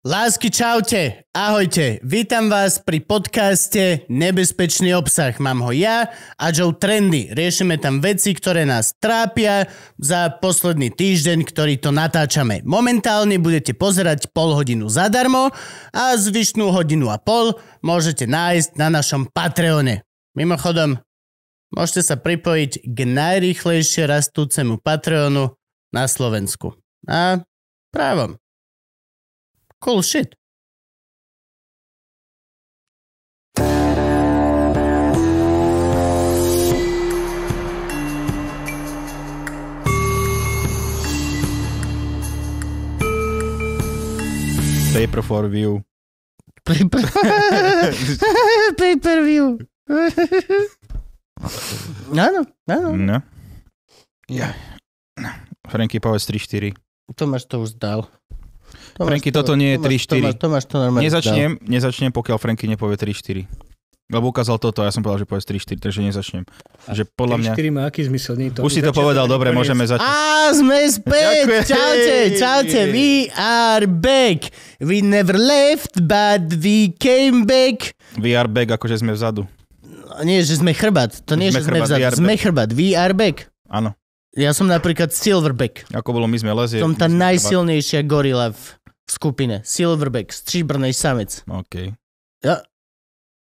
Lásky, čaute, ahojte, vítam vás pri podcaste Nebezpečný obsah. Mám ho ja a Joe Trendy. Riešime tam veci, ktoré nás trápia za posledný týždeň, ktorý to natáčame. Momentálne budete pozerať pol hodinu zadarmo a zvyšnú hodinu a pol môžete nájsť na našom Patreone. Mimochodom, môžete sa pripojiť k najrýchlejšie rastúcemu Patreonu na Slovensku. A právom. Cool shit. Paper for view. Paper, Paper view. áno, áno. No. Ja. Franky, povedz 3-4. Tomáš to už dal. Franky, toto nie je Tomáš- 3-4. Tomáš, Tomáš to normálne Nezačnem, nezačnem, pokiaľ Franky nepovie 3-4. Lebo ukázal toto a ja som povedal, že povie 3-4, takže nezačnem. Že podľa mňa... 4 má aký zmysel? Nie to Už si to povedal, dobre, koniec. môžeme začať. Á, sme späť! Čaute, čaute, we are back. We never left, but we came back. We are back, akože sme vzadu. Nie, že sme chrbát. To nie, Sme že sme chrbát, vzadu. we are Sme back. chrbát. We are back. Áno. Ja som napríklad Silverback. Ako bolo, my sme lezie. Som tá najsilnejšia gorila v v skupine. Silverback, stříbrnej samec. OK. Ja.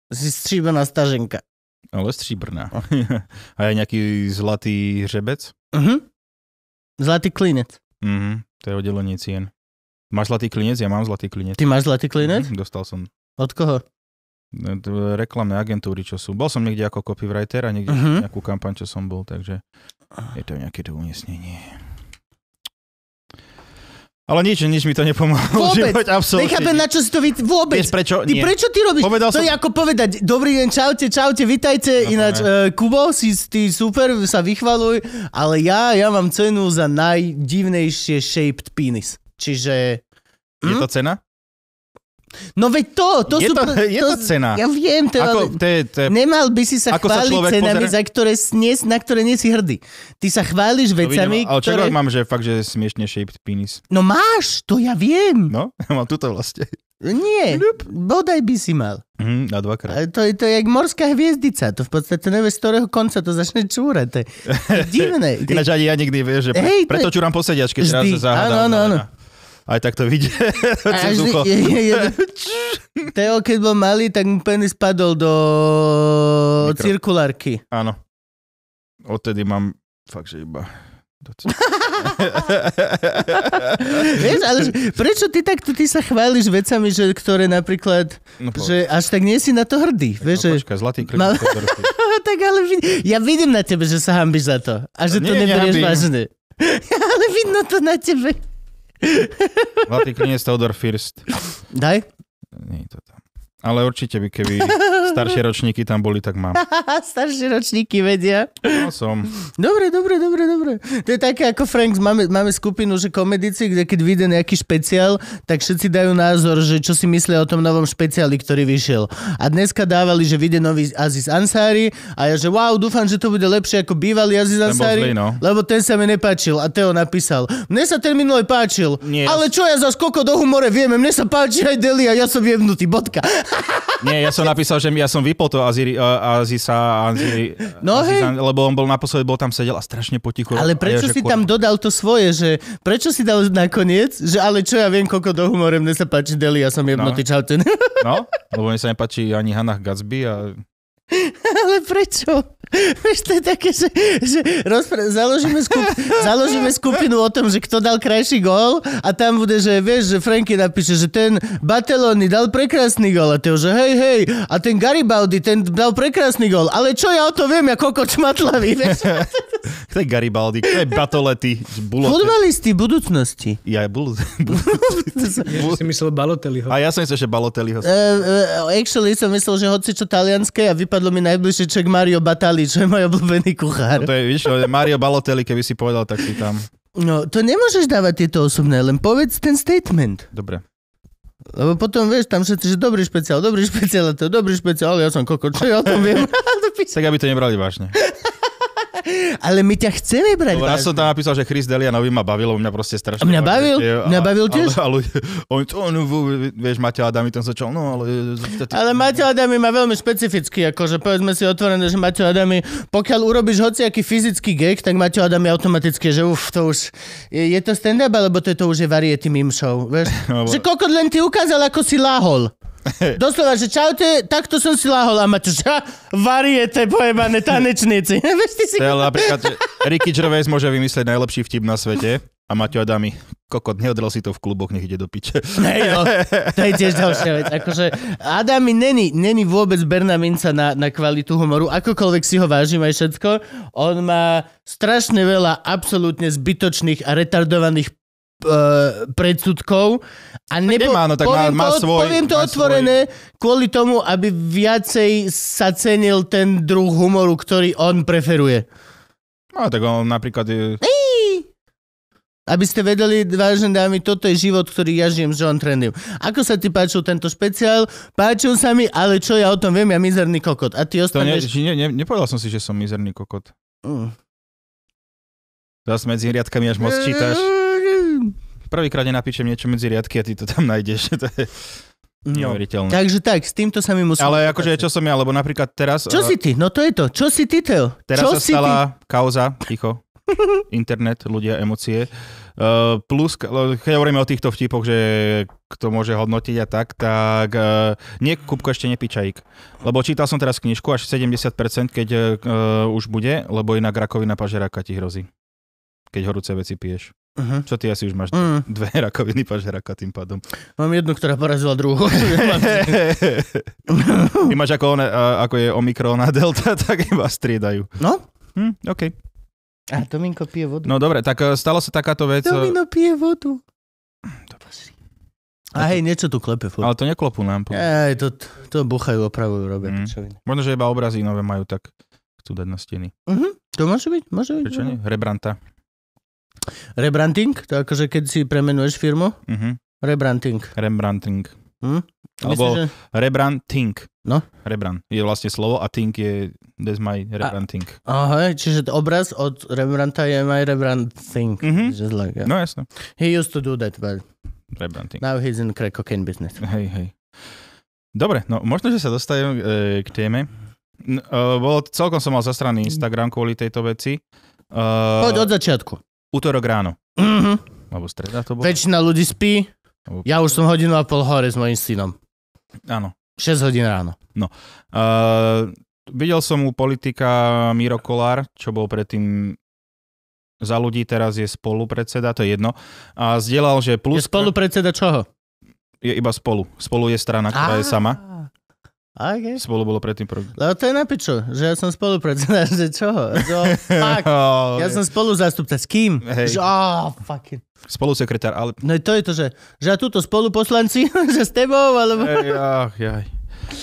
Si stříbrná staženka. Ale stříbrná. a je nejaký zlatý hřebec? Mhm. Zlatý klinec. Mhm, to je oddelenie cien. Máš zlatý klinec? Ja mám zlatý klinec. Ty máš zlatý klinec? Mhm, dostal som Od koho? t- reklamné agentúry, čo sú. Bol som niekde ako copywriter a niekde Mhm. nejakú kampaň, čo som bol, takže je to nejaké to umiestnenie. Ale nič, nič mi to nepomohlo. Vôbec. Život, absolútne. Nechápem, na čo si to vy... Vôbec. Vieš prečo? Ty Nie. prečo ty robíš? Povedal to som- je ako povedať, dobrý deň, čaute, čaute, vitajte, No, ináč uh, Kubo, si ty super, sa vychvaluj, ale ja, ja mám cenu za najdivnejšie shaped penis. Čiže... Je Hm? to cena? No veď to, to je, sú... to, je to cena. Ja viem, to, Ako, ale... to je, to je, Nemal by si sa Ako sa chváliť človek cenami, pozerá? za ktoré, nie, na ktoré nie si hrdý. Ty sa chváliš to vidím, vecami, ale ktoré... mám, že fakt, že smiešne shaped penis. No máš, to ja viem. No, ja mám tuto vlastne. Nie, bodaj by si mal. Mhm, na dvakrát. Ale to je, to je jak morská hviezdica. To v podstate nevieš, z ktorého konca to začne čúrať. To je, to divné. Ináč ani ja nikdy vieš, že pre, Hej, to preto je- čúram po sediačke, Vždy. sa. Áno, áno, áno. Aj tak to vidie cez ucho. je, je, je, Teo, keď bol malý, tak mu penis padol do Mikro. cirkulárky. Áno. Odtedy mám fakt, že iba... Vieš, ale prečo ty takto ty sa chváliš vecami, že, ktoré napríklad, No, povedz. že až tak nie si na to hrdý. Vieš, no, že, počkaj, zlatý Mal- kredit. tak ale vid- ja vidím na tebe, že sa hambíš za to. A že to Nie, neberieš nehambím. vážne. ale vidno to na tebe. Zlatý klinec Theodor First. Daj. Nie to. Ale určite by, keby staršie ročníky tam boli, tak mám. Staršie ročníky vedia. No som. Dobre, dobre, dobre, dobre. To je také ako Franks, máme, máme skupinu, že komedici, kde keď vyjde nejaký špeciál, tak všetci dajú názor, že čo si myslia o tom novom špeciáli, ktorý vyšiel. A dneska dávali, že vyjde nový Aziz Ansari a ja, že wow, dúfam, že to bude lepšie ako bývalý Aziz Ansari, zlý, no. lebo ten sa mi nepáčil. A Teo napísal, mne sa ten minulý páčil, Nie. ale čo ja za skoko do humore vieme, mne sa páči aj Deli a ja som jebnutý, bodka. Nie, ja som napísal, že ja som vypol to Aziri, uh, Azisa, Aziri, No hej. Azizan, lebo on bol naposledy, bol tam sedel a strašne potichu. Ale prečo ja, si kur- tam dodal to svoje, že prečo si dal nakoniec, že ale čo ja viem, koľko do humore, mne sa páči Deli, ja som jebnutý, no. čaute. No, lebo mi sa nepáči ani Hannah Gatsby a ale prečo? Vieš, to je také, že, že rozpr- založíme, skup- založíme skupinu o tom, že kto dal krajší gól a tam bude, že vieš, že Franky napíše, že ten Bateloni dal prekrásny gól a to že hej, hej, a ten Garibaldi, ten dal prekrásny gól, ale čo ja o to viem, ja kokot šmatlavý, vieš? kto je Garibaldi, kto je Batolety. Futbalisti budúcnosti. Ja, bul... Ja že si myslel Balotelliho. A ja som myslel, že Balotelliho. Uh, uh, actually som myslel, že hoci čo talianské a vypadlo mi najbližšie ček Mario Batali, čo je môj obľúbený kuchár. To je, víš, Mario Balotelli, keby si povedal, tak si tam. No, to nemôžeš dávať tieto osobné, len povedz ten statement. Dobre. Lebo potom vieš, tam všetci, že dobrý špeciál, dobrý špeciál, to dobrý špeciál, ale ja som koko, čo ja o tom viem? Tak aby to nebrali vážne. Ale my ťa chceme brať raz som tam napísal, že Chris Delianovi ma bavilo, mňa proste strašne A mňa bavil? A- Mňa bavil tiež? A, a, ľudia, oni to, no, vieš, Mateo Adami tam začal, no ale... Ale Maťo Adami má veľmi špecifický, akože povedzme si otvorené, že Maťo Adami, pokiaľ urobíš hociaký fyzický gag, tak Maťo Adami automaticky, že uf, to už, je, je to stand-up, alebo to, je to už je variety meme show, vieš? Alebo- že kokot len ti ukázal, ako si láhol. Doslova, že čaute, takto som si láhol a Maťo, že "Ha, variete pojebané tanečníci. Vieš, ty si... To je ale napríklad, Ricky Gervais môže vymyslieť najlepší vtip na svete a Mateo Adami, kokot, neodrel si to v kluboch, nech ide do piče. Hej, no, to je tiež ďalšia vec. Akože Adami není, není vôbec Berna Minca na, na kvalitu humoru. Akokoľvek si ho vážim aj všetko, on má strašne veľa absolútne zbytočných a retardovaných uh, predsudkov a nebo, nemá, no tak má- poviem, má to, svoj- poviem to má otvorené kvôli tomu, aby viacej sa cenil ten druh humoru, ktorý on preferuje. No tak on napríklad je... Aby ste vedeli, vážené dámy, toto je život, ktorý ja žijem s John Trendym. Ako sa ti páčil tento špeciál? Páčil sa mi, ale čo ja o tom viem, ja mizerný kokot. A ty To ne, ostaneš... či ne, ne, nepovedal som si, že som mizerný kokot. Mm. Zas medzi riadkami až moc čítaš. Prvýkrát nenapíšem niečo medzi riadky a ty to tam nájdeš. to je No. Takže tak, s týmto sa mi musím... Ale akože čo som ja, lebo napríklad teraz... Čo eh, si ty? No to je to. Čo si ty, Teo? Teraz čo sa stala kauza, ticho, internet, ľudia, emócie. Uh, plus, keď hovoríme o týchto vtipoch, že kto môže hodnotiť a tak, tak uh, nie, Kupko ešte nepičajík. Lebo čítal som teraz knižku, až 70%, keď uh, už bude, lebo inak rakovina pažeráka ti hrozí. Keď horúce veci piješ. Uh-huh. Čo ty asi už máš? Mm, Dve rakoviny pažeráka tým pádom. mám jednu, ktorá porazila druhú. Ty máš ako, one, uh, ako je Omikron a Delta, tak iba striedajú. no? Hm, OK. A Tominko pije vodu. No dobre, tak uh, stalo sa takáto vec. uh, Tomino pije vodu. A hej, niečo tu klepe furt. Ale to neklopú nám. Ej, to, to buchajú, opravujú, robia Mm. pičoviny. Možno, že iba obrazy nové majú, tak chcú dať na steny. Mhm, to môže byť, môže byť. Prečo nie? Rebranta. Rebranding, to akože keď si premenuješ firmu, Uh-huh. rebranding. Rebranding. Hm? Alebo- Myslíš, že... Rebranding. No. Rebrand. Je vlastne slovo a think je that's my rebranding. Aha, čiže obraz od Rembrandta je my rebranding. Mhm. Just like, yeah. No jasno. He used to do that, but Rebranding. now he's in crack cocaine business. Hej, hej. Dobre, no možno, že sa dostajem e, k téme. E, bolo, celkom som mal zastraný Instagram kvôli tejto veci. E, Poď od začiatku. Útorok ráno. Mhm. Alebo streda to bolo? Väčšina ľudí spí, ja už som hodinu a pol hore s mojím synom. Áno. 6 hodín ráno. Uh, videl som u politika Miro Kolár, čo bol predtým za ľudí, teraz je spolupredseda, to je jedno. A zdieľal, že Je plus... spolupredseda čoho? Je iba spolu. Spolu je strana, ktorá je sama. Okay. Spolu bolo predtým prvý. Lebo to je na piču, že ja som spolupredseda, že čoho? Že, oh, fuck. Ja som spoluzástupca. S kým? Hej. Že, oh, fuck it. Spolusekretár, ale... No to je to, že, že a túto spoluposlanci, že s tebou, alebo... Ej, ach, jaj.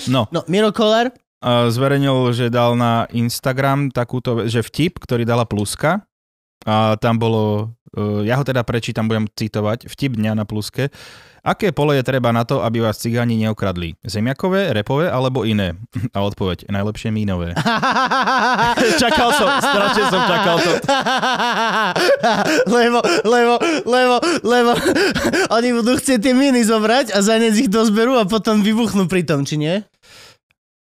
No, No, Miro Kolár, zverejnil, že dal na Instagram takúto, že vtip, ktorý dala pluska. A tam bolo, ja ho teda prečítam, budem citovať, vtip dňa na pluske. Aké pole je treba na to, aby vás cigáni neokradli? Zemiakové, repové alebo iné? A odpoveď, najlepšie mínové. čakal som, strašne som čakal to. lebo, lebo, lebo, lebo oni budú chcieť tie miny zobrať a za ne ich dozberú a potom vybuchnú pri tom, či nie?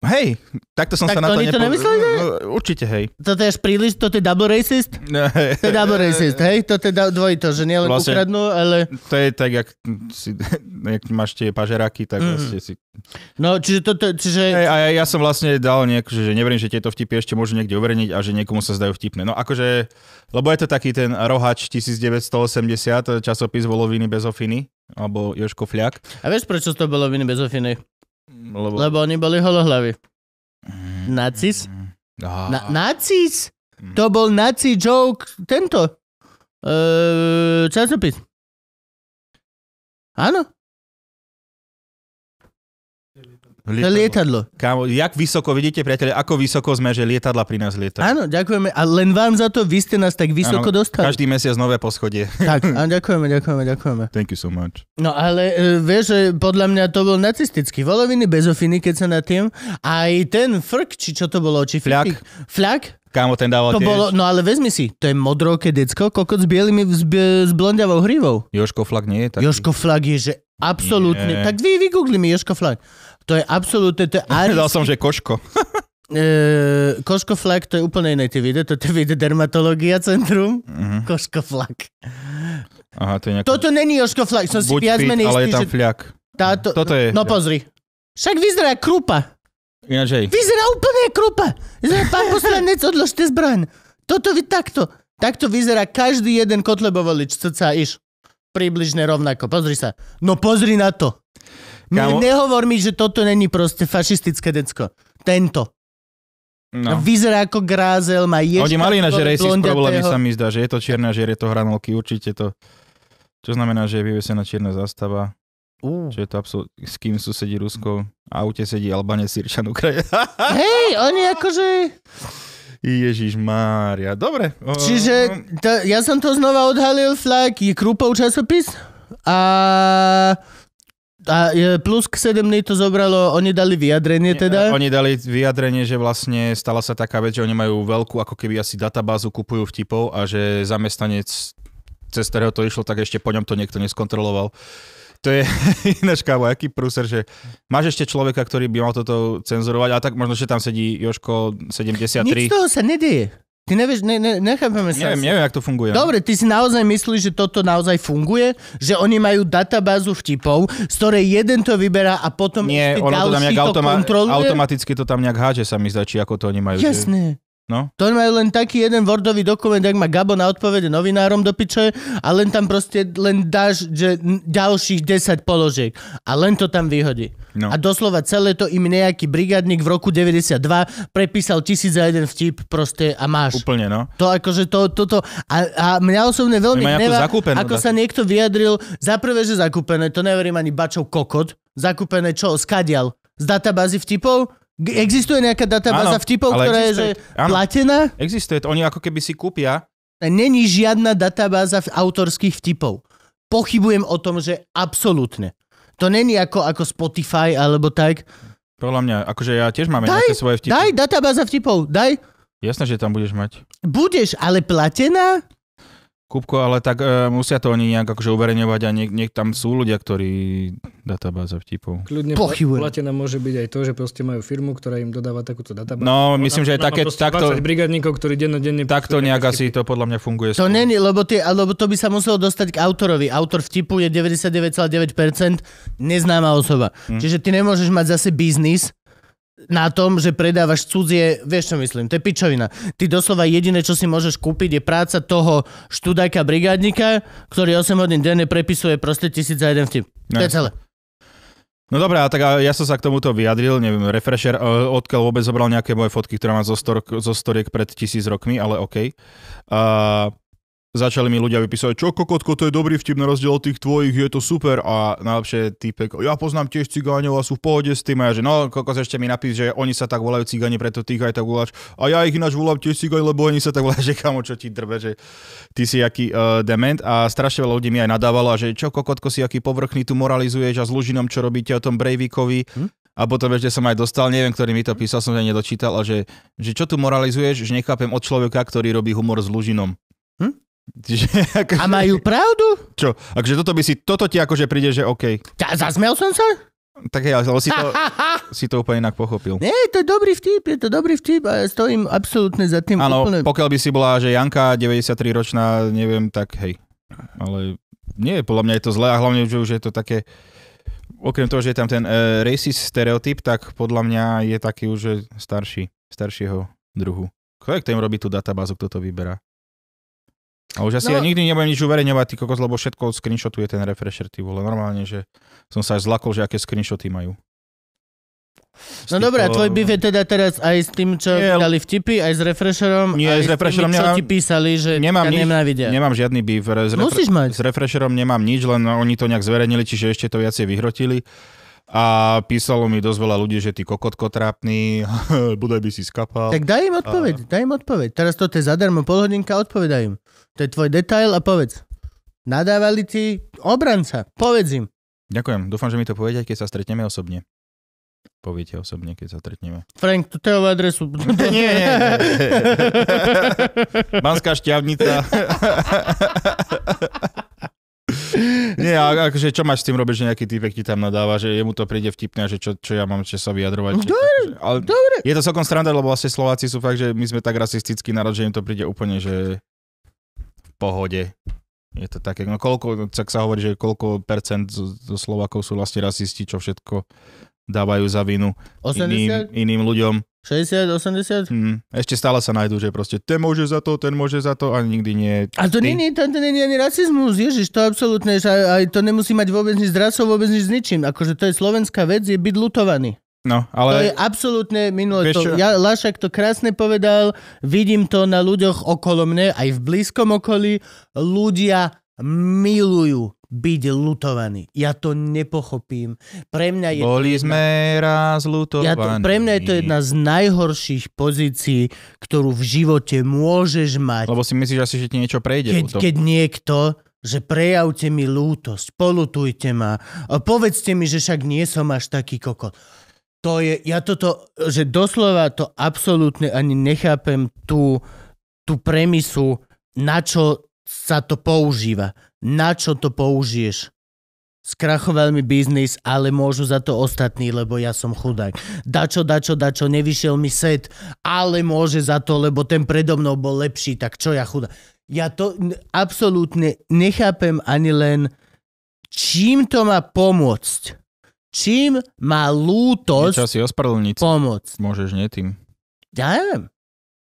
Hej, takto som Tak sa na to oni to nepo- nemysleli, že? No, Určite, hej. Toto je až príliš, toto je double racist? To je double racist, hej? Toto je dvojito, že nielen Vlastne- ukradnú, ale... To je tak, jak, si, jak máš tie pažeráky, tak Mhm. vlastne si... No, čiže toto, čiže... Hej, a ja, ja som vlastne dal nejak, že neverím, že tieto vtipy ešte môžu niekde uverejniť a že niekomu sa zdajú vtipné. No akože, lebo je to taký ten Rohač 1980, časopis Voloviny bez ofiny, alebo Joško Fľak. A vieš, prečo to bolo viny bez ofiny? Lebo... Lebo oni boli holohlavy. Nacis? Á, Na, nacis? Mm. To bol naci joke, tento. Uh, časopis. Áno, je lietadlo. Kámo, jak vysoko, vidíte priateľe, ako vysoko sme, že lietadla pri nás lietajú. Áno, ďakujeme. A len vám za to, vy ste nás tak vysoko Áno, dostali. Každý mesiac nové poschodie. Tak, a ďakujeme, ďakujeme, ďakujeme. Thank you so much. No ale uh, vieš, že podľa mňa to bol nacistický. Voloviny bez ofiny, keď sa nad tým. Aj ten frk, či čo to bolo, či Fľak. Flak? Kámo, ten dával To tiež. bolo, no ale vezmi si, to je modroké decko, kokot s bielými, s, b- s blondiavou hrivou. Joško Flak nie je taký. Joško Flag je, že absolútne, Nie. tak vy vygoogli mi Joško Flag. To je absolútne, to je Dal arísky, som, že Koško. e, Koško Flag, to je úplne iné, ty vidie, to je vidie dermatológia centrum. Mhm. Koško Flag. Aha, to je nejaká... Toto není Joško Flag, som si Buď viac menej ale je tam fľak. táto... Toto je... No pozri. Však vyzerá krupa. Ináč hej. Vyzerá úplne krupa. Vyzerá pán poslanec, odložte zbraň. Toto vy takto. Takto vyzerá každý jeden kotlebovolič, co sa iš. Približne rovnako. Pozri sa. No pozri na to. Kámo- Ne, nehovor mi, že toto není proste fašistické decko. Tento. No. No. Vyzerá ako grázel, má ječka. Oni mali že racist problémy sa mi zdá, že je to čierna, že je to hranolky, určite to. Čo znamená, že je vyvesená čierna zastava, Ú. že je to absolút, s kým susedí Rusko, a aute sedí Albane, Sirčan, Ukrajina. Hej, oni akože... Ježiš Mária, dobre. Čiže to, ja som to znova odhalil, Flak je Krupov časopis a, a plus k 7 dní to zobralo, oni dali vyjadrenie teda. Oni dali vyjadrenie, že vlastne stala sa taká vec, že oni majú veľkú ako keby asi databázu, kupujú vtipov a že zamestnanec, cez ktorého to išlo, tak ešte po ňom to niekto neskontroloval. To je ináč kámo, aký prúser, že máš ešte človeka, ktorý by mal toto cenzurovať, ale tak možno, že tam sedí Joško 73. Nič z toho sa nedieje. Ty nevieš, ne, ne, nechápame sa. Neviem, neviem, jak to funguje. Dobre, ty si naozaj myslíš, že toto naozaj funguje? Že oni majú databázu vtipov, z ktorej jeden to vyberá a potom Nie, ešte ono to tam nejak to automa- kontroluje? automaticky to tam nejak háže, sa mi zdá, či ako to oni majú. Jasné. No. To majú len taký jeden Wordový dokument, jak má Gabo na odpovede novinárom do piče a len tam proste len dáš že ďalších 10 položiek a len to tam vyhodí. No. A doslova celé to im nejaký brigadník v roku 92 prepísal tisíc za jeden vtip proste a máš. Úplne, no. To akože to, toto, a, a mňa osobne veľmi hnevá, ako sa niekto vyjadril, za prvé, že zakúpené, to neverím ani bačov kokot, zakúpené čo, skadial, z databázy vtipov? Existuje nejaká databáza Áno, vtipov, ktorá je existuje. že Áno. platená? Existuje to, oni ako keby si kúpia Není žiadna databáza autorských vtipov. Pochybujem o tom, že absolútne. To není ako, ako Spotify alebo tak. Podľa mňa, akože ja tiež máme Daj, nejaké svoje vtipy. Daj databáza vtipov, daj. Jasné, že tam budeš mať. Budeš, ale platená? Kúbko, ale tak e, musia to oni nejak akože uverejňovať a niek, niek tam sú ľudia, ktorí databáza vtipov. Kľudne Pochybujem. pla- platená môže byť aj to, že proste majú firmu, ktorá im dodáva takúto databázu. No, myslím, že aj také, takto, 20 brigadníkov, ktorí dennodenne... takto nejak asi vtipy. to podľa mňa funguje. To není, lebo, tie, lebo to by sa muselo dostať k autorovi. Autor vtipu je 99,9% neznáma osoba. Hm. Čiže ty nemôžeš mať zase biznis na tom, že predávaš cudzie, vieš čo myslím, to je pičovina. Ty doslova jediné, čo si môžeš kúpiť, je práca toho študáka brigádnika, ktorý 8 hodín denne prepisuje proste tisíc za jeden vtip. To je celé. No dobré, a tak ja som sa k tomuto vyjadril, neviem, refresher, e, odkiaľ vôbec zobral nejaké moje fotky, ktoré mám zo, stor- zo storiek pred tisíc rokmi, ale OK. A začali mi ľudia vypísať, čo kokotko, to je dobrý vtip na rozdiel od tých tvojich, je to super. A najlepšie týpek, ja poznám tiež cigáňov a sú v pohode s tým. A ja, že no, kokos ešte mi napíš, že oni sa tak volajú cigáni, preto tých aj tak voláš. A ja ich ináč volám tiež cigáni, lebo oni sa tak volajú, že kamo, čo ti drbe, že ty si aký uh, dement. A strašne veľa ľudí mi aj nadávalo, že čo kokotko si aký povrchný tu moralizuješ a s Lužinom, čo robíte o tom Breivikovi. Hm? A potom ešte som aj dostal, neviem, ktorý mi to písal, som sa nedočítal, a že, že čo tu moralizuješ, že nechápem od človeka, ktorý robí humor s Lužinom. Hm? Čiže, ako, A majú pravdu? čo? Akože toto by si, toto ti akože príde, že OK. Tá, zasmial som sa? Tak hej, ale si to, si to úplne inak pochopil. Nie, to je dobrý vtip, je to dobrý vtip a ja stojím absolútne za tým Áno, úplne. pokiaľ by si bola, že Janka, 93-ročná, neviem, tak hej. Ale nie, podľa mňa je to zlé a hlavne, že už je to také, okrem toho, že je tam ten uh, racist stereotyp, tak podľa mňa je taký už že starší, staršieho druhu. Kto je, kto im robí tú databázu, kto to vyberá? A už asi No. ja nikdy nebudem nič uverejňovať, ty kokos, lebo všetko screenshotuje ten refresher, ty vole. Normálne, že som sa až zlakol, že aké screenshoty majú. No dobré, a tvoj beef je teda teraz aj s tým, čo Nie, dali vtipy, aj s refresherom, Nie, aj s refresherom tými, čo nemám- ti písali, že Nemám nič, nenávidia. nemám žiadny beef. S, Musíš mať. s refresherom nemám nič, len oni to nejak zverejnili, čiže ešte to viacej vyhrotili. A písalo mi dosť veľa ľudí, že ty kokotko trápny, budaj by si skapal. Tak daj im odpoveď, daj im odpoveď. Teraz toto je zadarmo pol hodinka, odpovedaj im. To je tvoj detail a povedz. Nadávali ti obranca, povedz im. Ďakujem, dúfam, že mi to povedia, keď sa stretneme osobne. poviete osobne, keď sa stretneme. Frank, tu teho adresu. nie, nie, nie. Banská šťavnica. Nie, a akože čo máš s tým robiť, že nejaký typek ti tam nadáva, že jemu to príde vtipné, že čo, čo ja mám ešte sa vyjadrovať. Dobre, ale dobre. Je to celkom sranda, lebo vlastne Slováci sú fakt, že my sme tak rasistický národ, že im to príde úplne, že pohode. Je to také, no koľko, tak sa hovorí, že koľko percent zo, Slovákov sú vlastne rasisti, čo všetko dávajú za vinu 80? iným, iným ľuďom. 60, 80? Hm, ešte stále sa nájdú, že proste ten môže za to, ten môže za to a nikdy nie. A to nie, to, to je ani rasizmus, ježiš, to absolútne, že aj, aj to nemusí mať vôbec nič s rasou, vôbec nič s ničím. Akože to je slovenská vec, je byť lutovaný. No, To je ale absolútne minulé. To, ja, Lašak to krásne povedal, vidím to na ľuďoch okolo mne, aj v blízkom okolí. Ľudia milujú byť lutovaní. Ja to nepochopím. Pre mňa je boli jedna- sme raz lutovaní. ja to, pre mňa je to jedna z najhorších pozícií, ktorú v živote môžeš mať. Lebo si myslíš asi, že ti niečo prejde. Keď, keď niekto, že prejavte mi lútosť, polutujte ma, povedzte mi, že však nie som až taký kokot. To je, ja toto, že doslova to absolútne ani nechápem tú, tú premisu, na čo sa to používa. Na čo to použiješ? Skrachoval mi biznis, ale môžu za to ostatní, lebo ja som chudák. Dačo, dačo, dačo, nevyšiel mi set, ale môže za to, lebo ten predo mnou bol lepší, tak čo ja chudák. Ja to absolútne nechápem ani len, čím to má pomôcť. Čím má Niečo lútosť si ospravedlniť pomôcť. môžeš, nie tým. Ja neviem.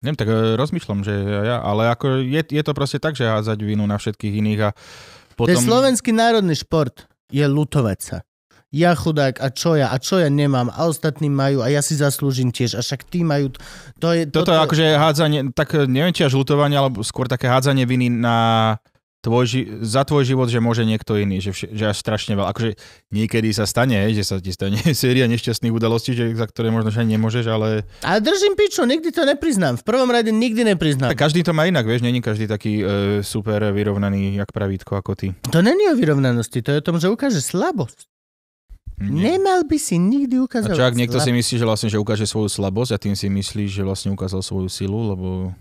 Neviem, tak e, rozmýšľam, že ja, ale ako je, je to proste tak, že hádzať vinu na všetkých iných a Potom... Ten slovenský národný šport je lutovať sa. Ja chudák, a čo ja, a čo ja nemám, a ostatní majú, a ja si zaslúžim tiež, a však tí majú, to je... Toto je akože hádzanie, tak e, neviem či až lutovanie, alebo skôr také hádzanie viny na tvoj, ži- za tvoj život, že môže niekto iný, že, vš- že až strašne veľa. Akože niekedy sa stane, že sa ti stane séria nešťastných udalostí, že, za ktoré možno že ani nemôžeš, ale A držím piču, nikdy to nepriznám. V prvom rade nikdy nepriznám. tak každý to má inak, vieš, není každý taký e, super vyrovnaný, jak pravítko ako ty. To není o vyrovnanosti, to je o tom, že ukáže slabosť. Nie. Nemal by si nikdy A ukázať čo ak niekto si myslí, že vlastne že ukáže svoju slabosť a tým si myslí, že vlastne ukázal svoju silu, lebo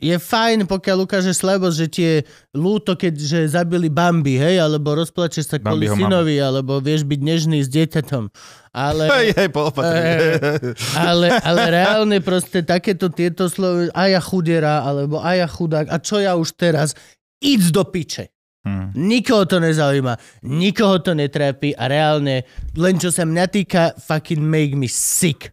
Je fajn, pokiaľ ukáže slabosť, že ti je ľúto, keďže zabili Bambi, hej, alebo rozplačeš sa kvôli synovi, alebo vieš byť nežný s dieťatom. Ale... hej, hej, po Ale, ale reálne proste takéto tieto slovy, a ja chudera, alebo a ja chudák, a čo ja už teraz, ísť do piče. Hm. Nikoho to nezaujíma, nikoho to netrápi a reálne, len čo sa mňa týka, fucking make me sick.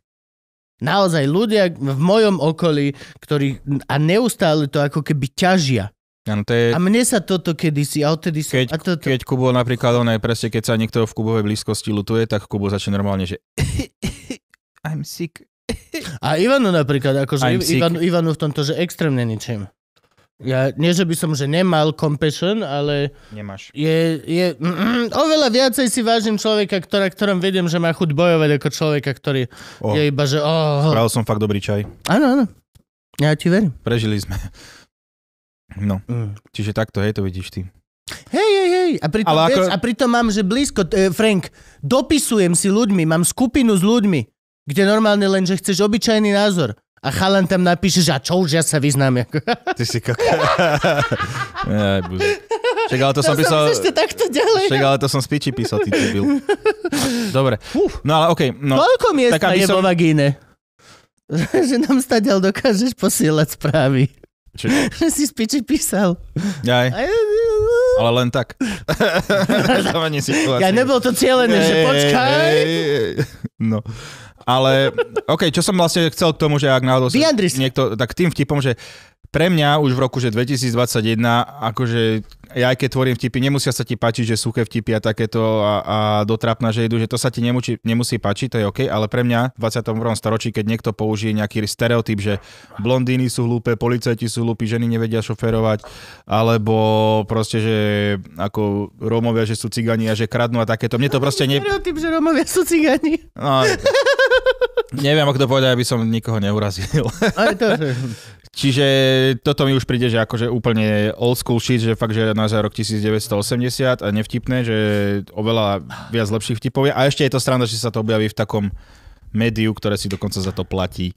Naozaj ľudia v mojom okolí, ktorí a neustále to ako keby ťažia. Áno, to je, A mne sa toto kedysi, a odtedy som... keď, a toto, keď Kubo napríklad, on aj presne, keď sa niekto v Kubovej blízkosti lutuje, tak Kubo začne normálne, že I'm sick. A Ivanu napríklad, akože Iv-. Ivanu, Ivanu v tomto, že extrémne ničím. Ja, nie, že by som, že nemal compassion, ale Nemáš. je, je mm, oveľa viacej si vážim človeka, ktorá, ktorom vediem, že má chuť bojovať, ako človeka, ktorý O, je iba, že oh, Spravil som fakt dobrý čaj. áno, áno. Ja ti verím. Prežili sme. No, Mm. čiže takto, hej, to vidíš ty. Hej, hej, hej. A pritom, Ale vieš, ako- a pritom mám, že blízko, e, Frank, dopisujem si ľuďmi, mám skupinu s ľuďmi, kde normálne len, že chceš obyčajný názor. A chalan tam napíše, že a čo už ja sa vyznám. ako- Ty si kak... Aj, buze. Čak, ale to som písal... ešte takto ďalej. Však, ale to som z piči písal, ty debil. Dobre. No ale okej, no. Koľko miesta tak je som- vo vagíne? že nám stadiaľ dokážeš posielať správy. Čo? že si z piči písal. Aj, ale len tak. to ma nesituácia. Ja nebol to cieľené, že počkaj. No. Ale, OK, čo som vlastne chcel k tomu, že ak náhodou sa niekto, tak tým vtipom, že pre mňa už v roku, že 2021, akože ja aj keď tvorím vtipy, nemusia sa ti páčiť, že suché vtipy a takéto a, a dotrapná, že idú, že to sa ti nemusí, nemusí páčiť, to je OK, ale pre mňa v 21. storočí, keď niekto použije nejaký stereotyp, že blondíny sú hlúpe, policajti sú hlúpi, ženy nevedia šoferovať, alebo proste, že ako Rómovia, že sú cigani a že kradnú a takéto. Mne to proste ne... Stereotyp, že Romovia sú cigáni. No, neviem, ako to povedať, aby som nikoho neurazil. Ale to, že... Čiže toto mi už príde, že akože úplne old school shit, že fakt, že naozaj rok 1980 a nevtipné, že oveľa viac lepších vtipov je. A ešte je to strana, že sa to objaví v takom médiu, ktoré si dokonca za to platí.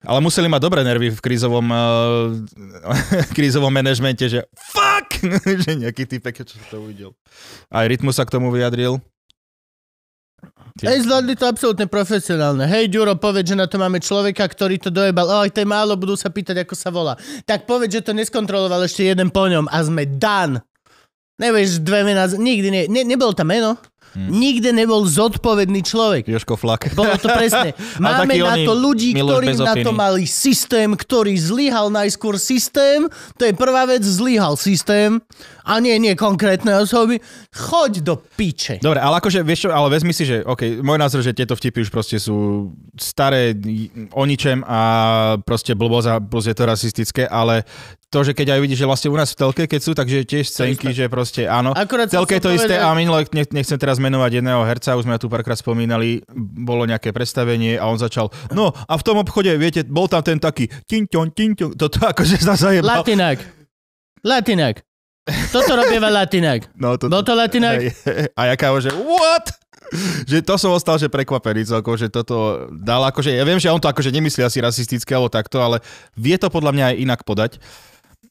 Ale museli mať dobré nervy v krízovom, uh, krízovom manažmente, že fuck, že nejaký typek, čo to uvidel. Aj Rytmus sa k tomu vyjadril. Hej, zvládli to absolútne profesionálne. Hej, Ďuro, povedz, že na to máme človeka, ktorý to dojebal. Oj, to je málo, budú sa pýtať, ako sa volá. Tak povedz, že to neskontroloval ešte jeden po ňom a sme done. Nevieš, dve mená, nikdy nie, ne, nebol tam meno. Hmm. Nikde nebol zodpovedný človek. Joško Flak. Bolo to presne. Máme na to ľudí, ktorí na to mali systém, ktorý zlyhal najskôr systém. To je prvá vec, zlyhal systém. A nie, nie konkrétne osoby. Choď do piče. Dobre, ale akože, vieš čo, ale vezmi si, že OK, môj názor, že tieto vtipy už proste sú staré o ničem a proste blbosť a plus je to rasistické, ale to, že keď aj vidíš, že vlastne u nás v telke, keď sú, takže tiež scénky, že proste áno. Akurát Telke je to chcel isté a minule, nech- nechcem teraz menovať jedného herca, už sme tu párkrát spomínali, bolo nejaké predstavenie a on začal, no a v tom obchode, viete, bol tam ten taký tinťon, tinťon, toto akože sa zajebal. Latinák. Latinák. Toto robieva Latinák. No, to, Bol to Latinák? A jaká že what? Že to som ostal, že prekvapený celkom, že toto dal akože, ja viem, že on to akože nemyslí asi rasisticky alebo takto, ale vie to podľa mňa aj inak podať.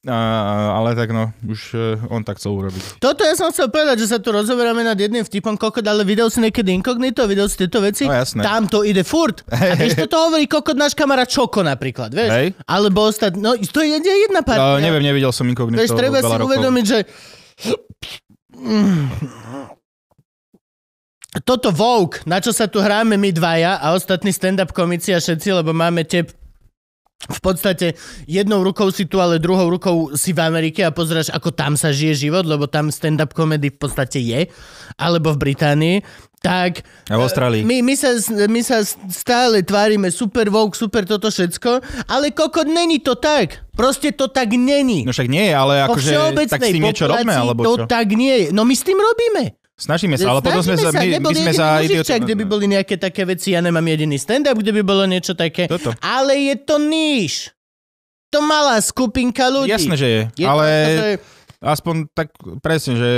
A, ale tak no, už uh, on tak chcel urobiť. Toto ja som chcel povedať, že sa tu rozoberáme nad jedným vtipom kokot, ale videl si niekedy inkognito, videl si tieto veci? No jasné. Tam to ide furt. A vieš, toto hovorí kokot náš kamarát Čoko napríklad, vieš? Hej. Alebo ostat... No, to je jedna partia. neviem, nevidel som inkognito Vieš, treba si rokov. uvedomiť, že toto Vogue, na čo sa tu hráme my dvaja a ostatní stand-up komici a všetci, lebo máme tep v podstate jednou rukou si tu, ale druhou rukou si v Amerike a pozráš, ako tam sa žije život, lebo tam stand-up comedy v podstate je, alebo v Británii, tak A v Austrálii. my, my, sa, my sa stále tvárime super woke, super toto všetko, ale kokot, není to tak. Proste to tak není. No však nie, ale akože tak s tým niečo robíme, alebo to čo? tak nie je. No my s tým robíme. Snažíme sa, ale potom sme sa, my, my sme za mužičak, idiot... kde by boli nejaké také veci, ja nemám jediný stand-up, kde by bolo niečo také. Toto. Ale je to níž. To malá skupinka ľudí. Jasné, že je, Je ale to, že... aspoň tak presne, že...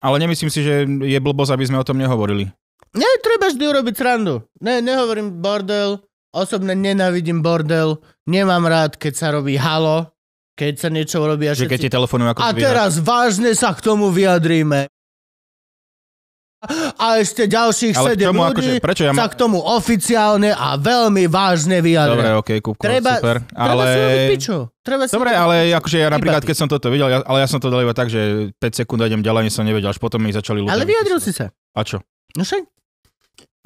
Ale nemyslím si, že je blbosť, aby sme o tom nehovorili. Ne, treba vždy urobiť srandu. Ne, nehovorím bordel, osobne nenávidím bordel, nemám rád, keď sa robí halo, keď sa niečo urobí a Že keď všetci... ti telefonujú ako A teraz vážne sa k tomu vyjadríme. A ešte ďalších Ale k sedem čomu, ľudí akože, prečo ja sa ma... k tomu oficiálne a veľmi vážne vyjadria. Dobre, okej, Kupko, Treba, super. treba Ale... si robiť piču. Treba si Dobre, ale akože ja napríklad, keď som toto videl, ja, ale ja som to dal iba tak, že 5 sekúnd idem ďalej, ani som nevedel, až potom mi začali ľudia... Ale vyjadril si sa. A čo? No však.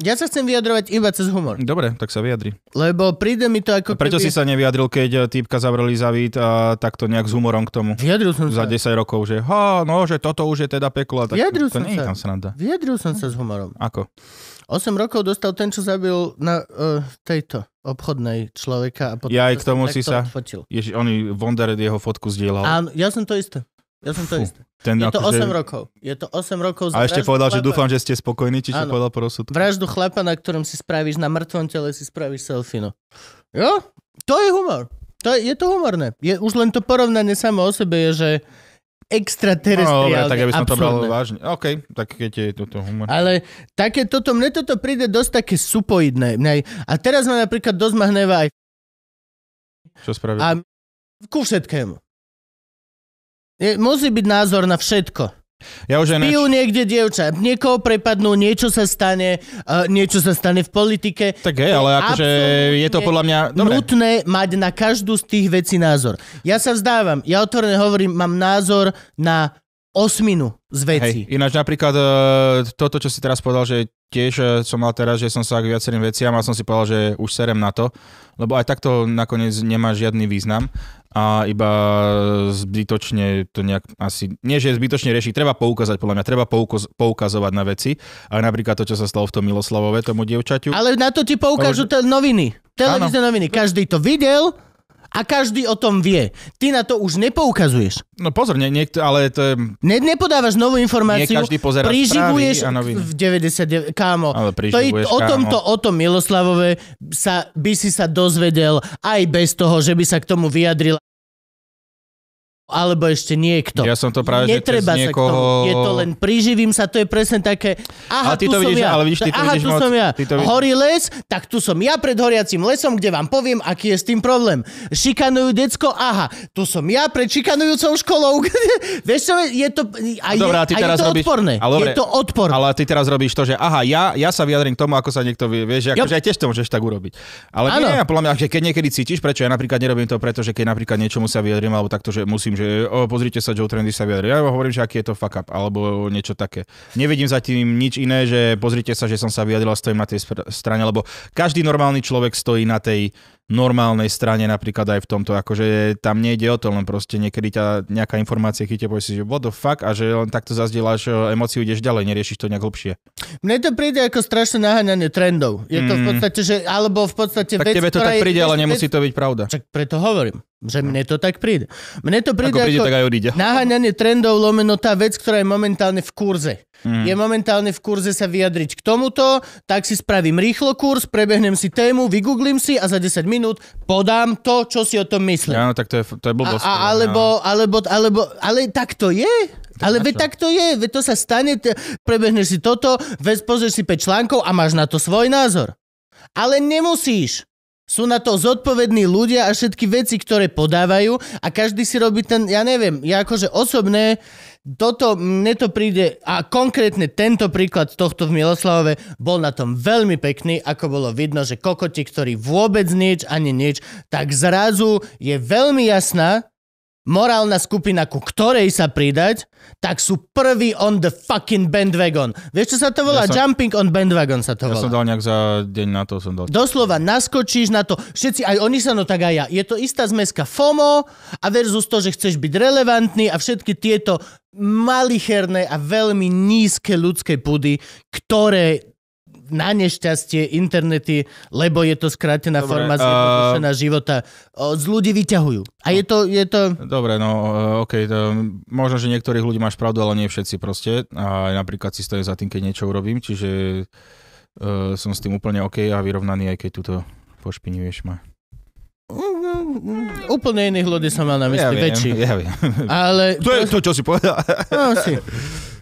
Ja sa chcem vyjadrovať iba cez humor. Dobre, tak sa vyjadri. Lebo príde mi to ako A prečo keby... si sa nevyjadril, keď eh, týpka zavreli za vít a takto nejak s humorom k tomu? Vyjadril som Za sa. 10 rokov, že ha, no, že toto už je teda peklo. a Tak Vyjadril to som nie sa. tam sranda. Vyjadril som sa s humorom. Ako? 8 rokov dostal ten, čo zabil na uh, tejto obchodnej človeka. A potom Ja aj k tomu si sa- Fotil. Ježi, on Wonder jeho fotku zdieľal. Áno, ja som to isté. Ja som to Fú, isté. Ten Je to akože- 8 rokov. Je to 8 rokov za A ešte povedal, že chlapa. dúfam, že ste spokojní, či čo povedal po rozsudku. Vraždu chlapa, na ktorom si spravíš, na mŕtvom tele si spravíš selfie, no. Jo? To je humor. To je, je to humorné. Je, už len to porovnanie samo o sebe je, že No, extraterestriálne tak aby som to bral vážne. OK, tak keď je toto humor. Ale také toto, mne toto príde dosť také supoidné. A teraz ma napríklad dosť ma hnevá aj Čo spravil? A ku všetkému. Je, musí byť názor na všetko. Ja už aj Pijú niekde dievča, niekoho prepadnú, niečo sa stane, uh, niečo sa stane v politike. Tak hej, ale akože je to podľa mňa... Dobre, Nutné mať na každú z tých vecí názor. Ja sa vzdávam, ja otvorene hovorím, mám názor na osminu z vecí. Hej, ináč napríklad e, toto, čo si teraz povedal, že tiež e, som mal teraz, že som sa k viacerým veciam a som si povedal, že už serem na to, lebo aj takto nakoniec nemá žiadny význam a iba zbytočne to nejak asi, nie že zbytočne riešiť, treba poukázať podľa mňa, treba poukaz, poukazovať na veci, ale napríklad to, čo sa stalo v tom Miloslavove, tomu dievčaťu. Ale na to ti poukážu te- noviny. Televízne noviny. Každý to videl a každý o tom vie. Ty na to už nepoukazuješ. No pozor, nie, niekto, ale to je... Ne, nepodávaš novú informáciu, Nie každý priživuješ správy v 99, kámo. Ale To je, o tomto, o tom Miloslavove sa, by si sa dozvedel aj bez toho, že by sa k tomu vyjadril alebo ešte niekto. Ja som to práve, že cez Netreba k niekoho... Je to len priživím sa, to je presne také, aha, Ale ty tu to som vidíš, ja. ale vidíš, ty to aha, vidíš tu moc- som ja. ty to vidíš- Horí les, tak tu som ja pred horiacim lesom, kde vám poviem, aký je s tým problém. Šikanujú decko, aha, tu som ja pred šikanujúcou školou. Vieš čo, je to, a je, Dobrá, ty a teraz je to robíš- odporné. Ale dobre, je to odporné. Ale ty teraz robíš to, že aha, ja, ja sa vyjadrím k tomu, ako sa niekto vie, vieš, že akože aj tiež to môžeš tak urobiť. Ale Áno. nie, podľa mňa, že keď niekedy cítiš, prečo ja napríklad nerobím to, pretože keď napríklad niečomu sa vyjadrím, alebo takto, že musím, že o, pozrite sa, Joe Trendy sa vyjadrí. Ja hovorím, že aký je to fuck up, alebo niečo také. Nevidím za tým nič iné, že pozrite sa, že som sa vyjadril a stojím na tej strane, lebo každý normálny človek stojí na tej normálnej strane napríklad aj v tomto, akože tam nejde o to, len proste niekedy ťa nejaká informácia chytia, povieš si, že what the fuck a že len takto zazdieľaš e, emóciu, ideš ďalej, neriešiš to nejak hlbšie. Mne to príde ako strašné naháňanie trendov. Je to v Mm. podstate, že, alebo v podstate Tak vec, tebe to tak je- príde, ale vec- nemusí to byť pravda. Čak preto hovorím, že mne to tak príde. Mne to príde Ako príde, ako tak aj odíde. naháňanie trendov lomeno tá vec, ktorá je momentálne v kurze. Mm. Je momentálne v kurze sa vyjadriť k tomuto, tak si spravím rýchlo kurz, prebehnem si tému, vygooglím si a za 10 minút podám to, čo si o tom myslím. Ja, no tak to je, to je A, blbosť. a, alebo, alebo, alebo, ale tak to je. Ale na veď tak to je, veď to sa stane, t- prebehneš si toto, veď pozrieš si 5 článkov a máš na to svoj názor. Ale nemusíš. Sú na to zodpovední ľudia a všetky veci, ktoré podávajú a každý si robí ten, ja neviem, ja akože osobné, toto, mne to príde, a konkrétne tento príklad tohto v Miloslavove bol na tom veľmi pekný, ako bolo vidno, že kokoti, ktorí vôbec nič ani nič, tak zrazu je veľmi jasná, morálna skupina, ku ktorej sa pridať, tak sú prvý on the fucking bandwagon. Vieš, čo sa to volá? Ja som- Jumping on bandwagon sa to Ja som volá. dal nejak za deň na to, som dal. Doslova naskočíš na to. Všetci, aj oni sa, no tak aj ja. Je to istá zmeska FOMO a versus to, že chceš byť relevantný a všetky tieto malicherné a veľmi nízke ľudské pudy, ktoré na nešťastie internety, lebo je to skrátená Dobre, forma zjednodušená života, o, z ľudí vyťahujú. A je to, je to... Dobre, no uh, OK, to, možno, že niektorých ľudí máš pravdu, ale nie všetci proste. A napríklad si stojím za tým, keď niečo urobím, čiže uh, som s tým úplne OK a vyrovnaný, aj keď túto pošpinivieš ma. Mm, Úplne iných ľudí som mal na mysli, ja viem, väčší. ja viem. Ale... To je to, čo si povedal. No, si.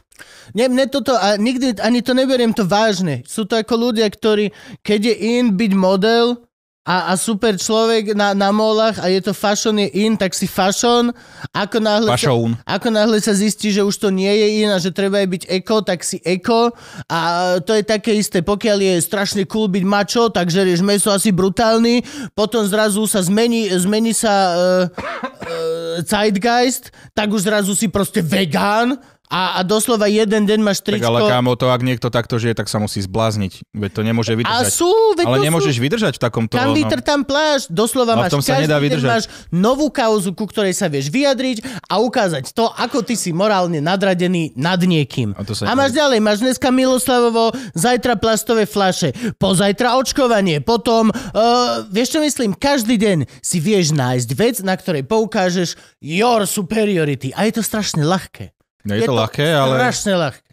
Nie, mne toto, a nikdy ani to neberiem to vážne. Sú to ako ľudia, ktorí, keď je in byť model a, a super človek na, na molách a je to fashion je in, tak si fashion. Ako náhle, sa, ako náhle sa zistí, že už to nie je in a že treba je byť eko, tak si eko. A to je také isté, pokiaľ je strašne cool byť mačo, tak žerieš meso asi brutálny, potom zrazu sa zmení, zmení sa uh, uh, zeitgeist, tak už zrazu si proste vegán a, a doslova jeden deň máš Tak tričko. ale kámo, to ak niekto takto žije, tak sa musí zblázniť. Veď to nemôže a vydržať. sú, veď ale nemôžeš sú, vydržať v takomto... tam vítr, tam pláž, doslova v máš, tom sa každý nedá vydržať. máš novú kauzu, ku ktorej sa vieš vyjadriť a ukázať to, ako ty si morálne nadradený nad niekým. A to sa a máš ďalej, máš dneska Miloslavovo, zajtra plastové flaše, pozajtra očkovanie, potom, uh, vieš čo myslím, každý deň si vieš nájsť vec, na ktorej poukážeš your superiority. A je to strašne ľahké. No, je, to ľahké, ale strašne ľahké.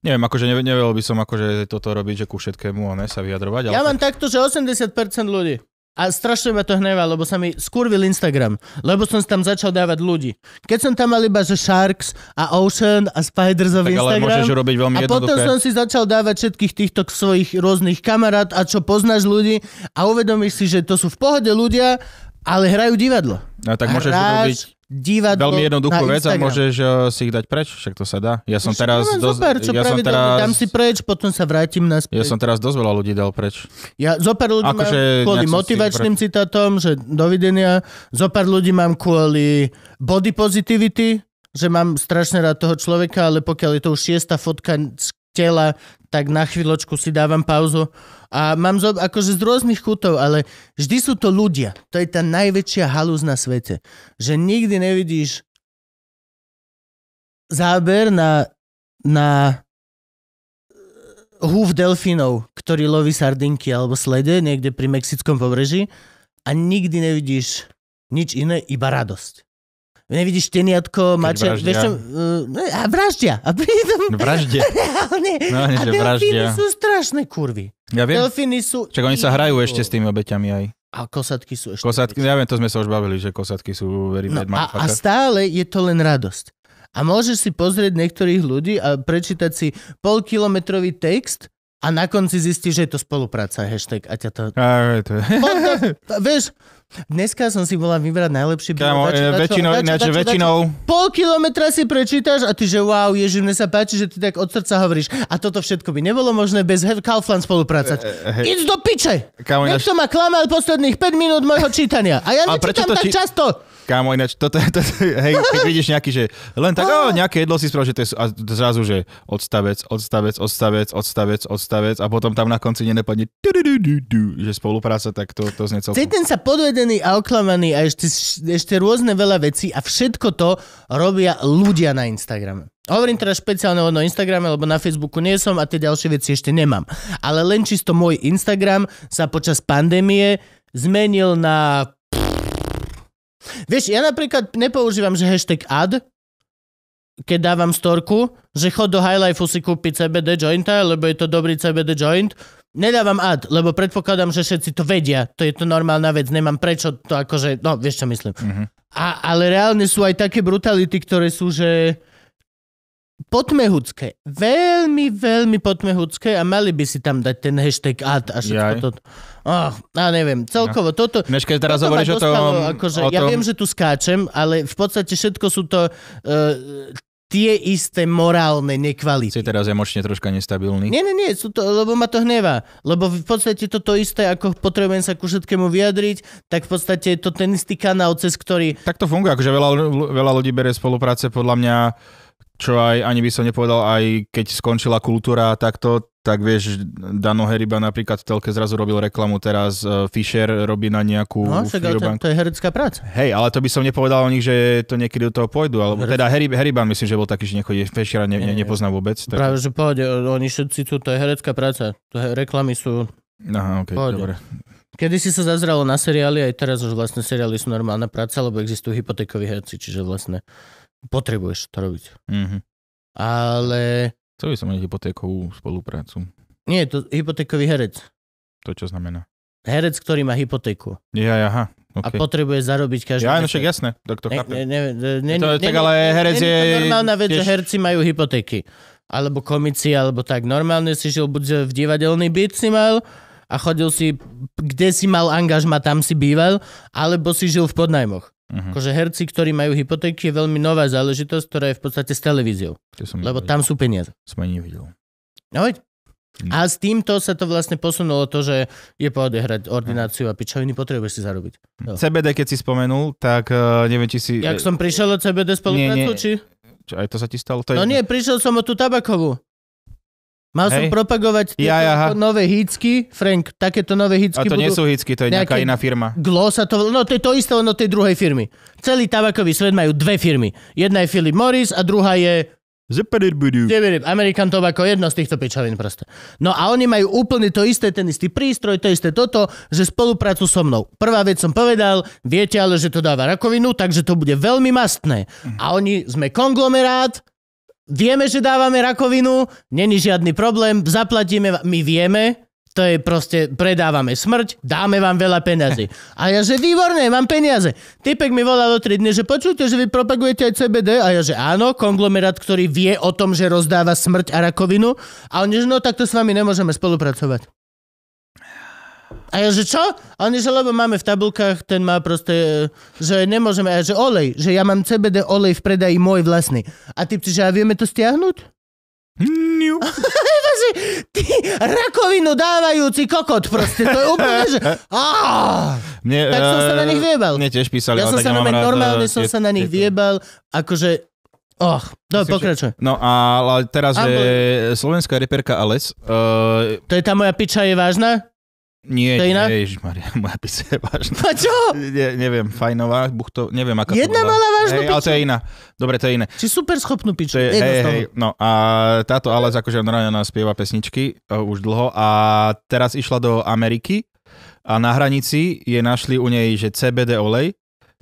neviem, akože neve- nevedel by som akože toto robiť, že ku všetkému ne, sa vyjadrovať. Ale Ja mám takto, že 80% ľudí. A strašne ma to hnevá, lebo sa mi skurvil Instagram, lebo som tam začal dávať ľudí. Keď som tam mal iba, že Sharks a Ocean a Spiders of tak ale Instagram, môžeš robiť veľmi a potom jednoduché. som si začal dávať všetkých týchto svojich rôznych kamarát a čo poznáš ľudí a uvedomíš si, že to sú v pohode ľudia, ale hrajú divadlo. No, tak môžeš Hráš robiť divadlo veľmi jednoduchú vec a môžeš uh, si ich dať preč, však to sa dá. Ja som Však teraz... mám dosť- super, čo ja som teraz, dám si preč, potom sa vrátim naspäť. ja som teraz dosť veľa ľudí dal preč. Ja zopár ľudí Akože mám kvôli som si motivačným citátom, že dovidenia. Zopár ľudí mám kvôli body positivity, že mám strašne rád toho človeka, ale pokiaľ je to už šiesta fotka tela, tak na chvíľočku si dávam pauzu. A mám zo, akože z rôznych chutov, ale vždy sú to ľudia. To je tá najväčšia halúz na svete. Že nikdy nevidíš záber na, na húf delfínov, ktorý loví sardinky alebo slede niekde pri mexickom pobreží a nikdy nevidíš nič iné, iba radosť. Nevidíš teniatko, mače, vraždia. vieš čo, uh, a vraždia. A pritom Vraždia. reálne. No, nie, a delfíny sú strašné kurvy. Ja viem. Delfíny sú... Čak oni sa hrajú ešte s tými obeťami aj. A kosatky sú ešte... Kosatky, ja viem, to sme sa už bavili, že kosatky sú very No, a, a stále je to len radosť. A môžeš si pozrieť niektorých ľudí a prečítať si polkilometrový text a na konci zistíš, že je to spolupráca, hashtag a ťa to... Á, to. Potom, vieš, dneska som si bola vybrať najlepšie Kámo, dačo, e, dačo, väčšinou, dačo, ináč, dačo, dačo. väčšinou, Pol kilometra si prečítaš a ty, že wow, ježi, mne sa páči, že ty tak od srdca hovoríš. A toto všetko by nebolo možné bez Kaufland spolupracovať. hej. Idź do piče! kámo, ináč, Niekto ma klamal posledných 5 minút môjho čítania. A ja nečítam tak či- často. kámo, ináč, toto, to, to, hej, keď vidíš nejaký, že len tak, oh, nejaké jedlo si spravil, že to je, a zrazu, že odstavec, odstavec, odstavec, odstavec, odstavec a potom tam na konci nenapadne, že spolupráca, tak to, to znie celkom. Cítim sa podvedený a a ešte, ešte rôzne veľa vecí a všetko to robia ľudia na Instagrame. Hovorím teraz špeciálne o Instagrame, lebo na Facebooku nie som a tie ďalšie veci ešte nemám. Ale len čisto môj Instagram sa počas pandémie zmenil na... Vieš, ja napríklad nepoužívam, že hashtag ad, keď dávam storku, že chod do Highlifeu si kúpiť CBD jointa, lebo je to dobrý CBD joint. Nedávam ad, lebo predpokladám, že všetci to vedia. To je to normálna vec. Nemám prečo to akože... No, vieš čo myslím. Mhm. A, ale reálne sú aj také brutality, ktoré sú, že potmehudské. Veľmi, veľmi potmehudské a mali by si tam dať ten hashtag ad a všetko Jaj. toto. Oh, a neviem, celkovo toto... Než keď teraz hovoríš o tom, akože, o Ja tom viem, že tu skáčem, ale v podstate všetko sú to uh, tie isté morálne si nekvality. teraz emočne troška nestabilný. Nie, nie, nie, sú to, lebo ma to hnevá. Lebo v podstate toto isté, ako potrebujem sa ku všetkému vyjadriť, tak v podstate je to ten istý kanál, cez ktorý... Tak to funguje, akože veľa, veľa ľudí berie spolupráce podľa mňa, čo aj ani by som nepovedal, aj keď skončila kultúra takto, tak vieš, Dano Heriba napríklad v telke zrazu robil reklamu, teraz uh, Fisher robí na nejakú No, však to, to je herecká práca. Hej, ale to by som nepovedal o nich, že to niekedy do toho pôjdu, alebo teda Harry, Heriban myslím, že bol taký, že nechodí, Fishera ne, ne, nepozná vôbec. Tak... Práve, že pohode, oni všetci tu, to je herecká práca. To je, reklamy sú... Aha, Pohode. dobre. Kedy si sa zazralo na seriály, aj teraz už vlastne seriály sú normálna práca, lebo existujú hypotékoví herci, čiže vlastne potrebuješ to robiť. Mhm. Ale Chcel by som mať hypotékovú spoluprácu. nie to hypotékový herec. To čo znamená? Herec, ktorý má hypotéku Ja, aha, a okay. potrebuje zarobiť každý Ja, no však jasné, tak to chápem. ne, ne, ne, To- ne, tak ale herec je to normálna vec, že herci majú hypotéky. Alebo komici, alebo tak. Normálne si žil buď v divadelný byt si mal a chodil si, kde si mal angažma, tam si býval, alebo si žil v podnajmoch. Mhm. Akože herci, ktorí majú hypotéky, je veľmi nová záležitosť, ktorá je v podstate s televíziou. Lebo nevidel. tam sú peniaze. Som ani nevidel. No, veď. Hm. A s týmto sa to vlastne posunulo to, že je pohode hrať ordináciu a pičoviny potrebuješ si zarobiť. No. CBD, keď si spomenul, tak uh, neviem, či si... Jak som prišiel od CBD spoluprácu, či? Čo, aj to sa ti stalo? To je No jedno. nie, prišiel som o tú tabakovú. Mal som Hej. propagovať tieto Ja, ja, nové hitsky, Frank, takéto nové A hitsky to nie budú... sú hitsky, to je nejaká iná firma. Glo sa to... No to je to isté, od tej druhej firmy. Celý tabakový svet majú dve firmy. Jedna je Philip Morris a druhá je. American Tobacco, jedno z týchto pičavín proste. No a oni majú úplne to isté, ten istý prístroj, to isté toto, že spoluprácu so mnou. Prvá vec som povedal, viete ale, že to dáva rakovinu, takže to bude veľmi mastné. A oni, sme konglomerát, vieme, že dávame rakovinu, není žiadny problém, zaplatíme, my vieme, to je proste, predávame smrť, dáme vám veľa peniazy. A ja, že výborné, mám peniaze. Typek mi volal o 3 dny, že počujte, že vy propagujete aj CBD. A ja, že áno, konglomerát, ktorý vie o tom, že rozdáva smrť a rakovinu. A oni, že no, tak to s vami nemôžeme spolupracovať. A ja, že čo? A oni, že lebo máme v tabulkách, ten má proste, že nemôžeme, a ja, že olej, že ja mám CBD olej v predaji môj vlastný. A typci, že a vieme to stiahnuť? Ty rakovinu dávajúci kokot proste, to je úplne, že... Mne, Tak som sa na nich vyjebal. Mne tiež písali, ja som sa normálne eh, som sa na nich vyjebal, akože... Och, no, pokračuj. No a ale teraz, že slovenská reperka Ales, uh, To je tá moja piča je vážna? Nie, To iná? nie, ježišmaria, moja písa je vážna. A čo? Ne, neviem, fajnová, buchto, neviem aká to Jedna bola. mala vážnu hej, ale to je iná. Dobre, to je iné. Či super schopnú piču? To je, hej, hej, no a táto Ales akože nás spieva pesničky uh, už dlho a teraz išla do Ameriky a na hranici je našli u nej, že CBD olej,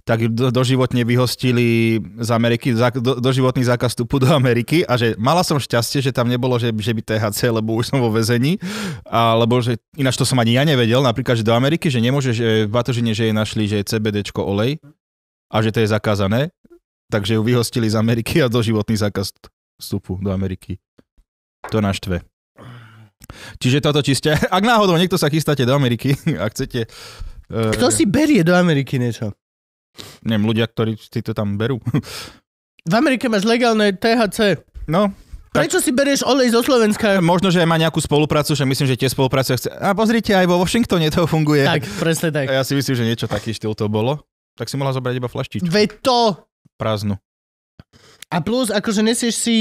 tak do, doživotne vyhostili z Ameriky, za, do, doživotný zákaz vstupu do Ameriky a že mala som šťastie, že tam nebolo, že, že by THC, lebo už som vo väzení, alebo že ináč to som ani ja nevedel, napríklad, že do Ameriky, že nemôže, že v batožine, že jej našli, že je CBDčko olej a že to je zakázané, takže ju vyhostili z Ameriky a doživotný zákaz vstupu do Ameriky. To naštve. Čiže toto čiste. Ak náhodou niekto sa chystáte do Ameriky a chcete... Uh, Kto si berie do Ameriky niečo? Neviem, ľudia, ktorí si to tam berú. V Amerike máš legálne THC. No, Prečo si berieš olej zo Slovenska? možno, že má nejakú spoluprácu, že myslím, že tie spolupráce chce... A pozrite, aj vo Washingtone to funguje. Tak, presne tak. A ja si myslím, že niečo taký štýl to bolo. Tak si mohla zobrať iba flaštičku Veď to. prázdnu. A plus, akože nesieš si...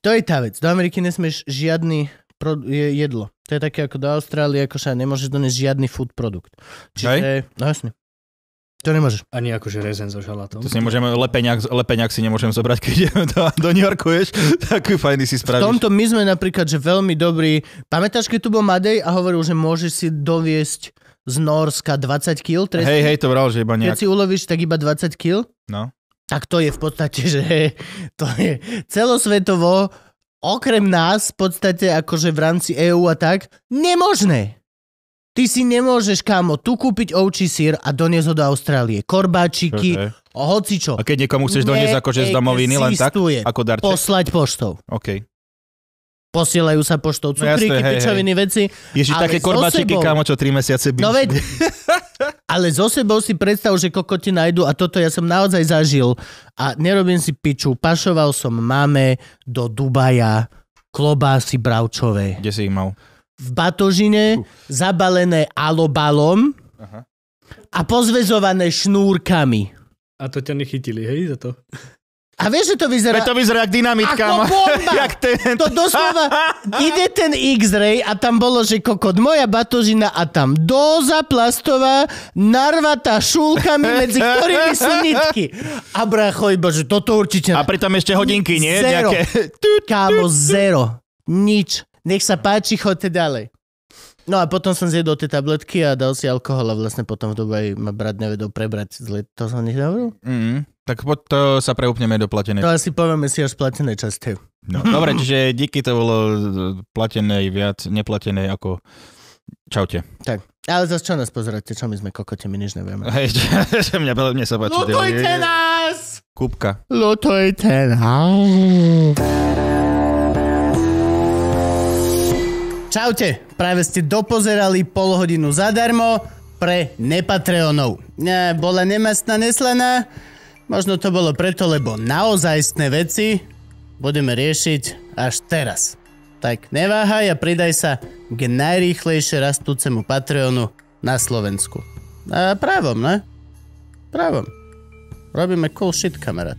To je tá vec. Do Ameriky nesmieš žiadny pro, je, jedlo. To je také ako do Austrálie, ako sa nemôžeš doniesť žiadny food produkt. Čiže, no jasne. To nemôžeš. Ani akože rezen so žalatom. To si nemôžeme, lepeňak, lepeňak si nemôžem zobrať, keď ideme do, do New Yorku, vieš. Taký fajný si V spravíš. tomto my sme napríklad, že veľmi dobrý... Pamätáš, keď tu bol Madej a hovoril, že môžeš si doviesť z Norska 20 kg trestný? Hej, hej, to bral, že iba Keď nejak... si ulovíš, tak iba 20 kg? No. Tak to je v podstate, že to je celosvetovo, okrem nás, v podstate akože v rámci EÚ a tak, nemožné. Ty si nemôžeš, kámo, tu kúpiť ovčí sír a doniesť ho do Austrálie. Korbáčiky, Čože? hocičo. A keď niekomu chceš doniesť akože z domoviny len tak, ako darček? Poslať poštou. OK. Posielajú sa poštou No cukríky, hej. pičoviny, veci. Ježi, Ale také so korbačiky, sebou. kámo, čo 3 mesiace byš. No veď, ale so sebou si predstav, že kokoti nájdu a toto ja som naozaj zažil a nerobím si piču. Pašoval som máme do Dubaja klobásy bravčové. Kde si ich mal? V batožine, zabalené alobalom Aha. a pozvezované šnúrkami. A to ťa nechytili, hej, za to? A vieš, že to vyzerá... Veď to vyzerá jak dynamit, Ako bomba! jak ten... To doslova, ide ten X-ray a tam bolo, že kokot, moja batožina a tam doza plastová, narvatá šulkami, medzi ktorými sú nitky. A bracho, iba, že toto určite... A pritom ešte hodinky, nie? Zero. Nejaké... Kámo, zero. Nič. Nech sa páči, chodte ďalej. No a potom som zjedol tie tabletky a dal si alkohol a vlastne potom v Dubaji ma brat nevedol prebrať zle. To som nehovoril? Mm, tak poď to sa preúpneme do platenej. To asi povieme si až platené časti. No, dobre, čiže díky to bolo platenej viac, neplatenej ako... Čaute. Tak. Ale zase čo nás pozeráte? Čo my sme kokote, my nič nevieme. Hej, že mňa, mne sa páči. Lutujte nás! Kúbka. Lutujte nás! Čaute, práve ste dopozerali pol hodinu zadarmo pre nepatreonov. Ne, bola nemastná neslaná? Možno to bolo preto, lebo naozajstné veci budeme riešiť až teraz. Tak neváhaj a pridaj sa k najrýchlejšie rastúcemu Patreonu na Slovensku. A právom, ne? Právom. Robíme cool shit, kamarát.